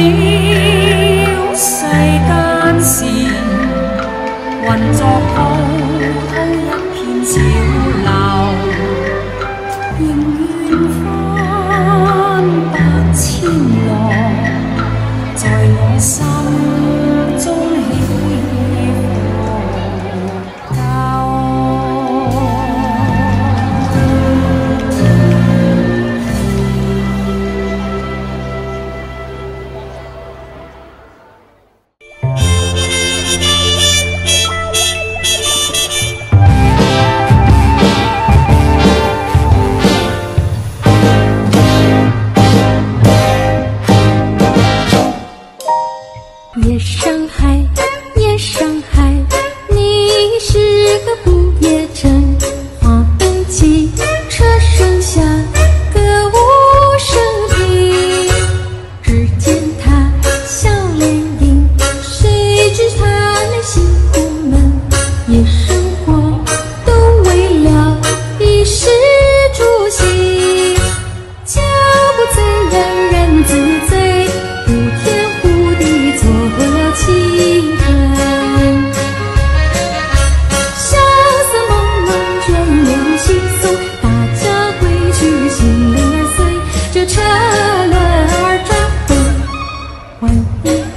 曉世間事，混作滔滔一片潮流。Thank you.